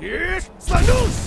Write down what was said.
Here's Sanus!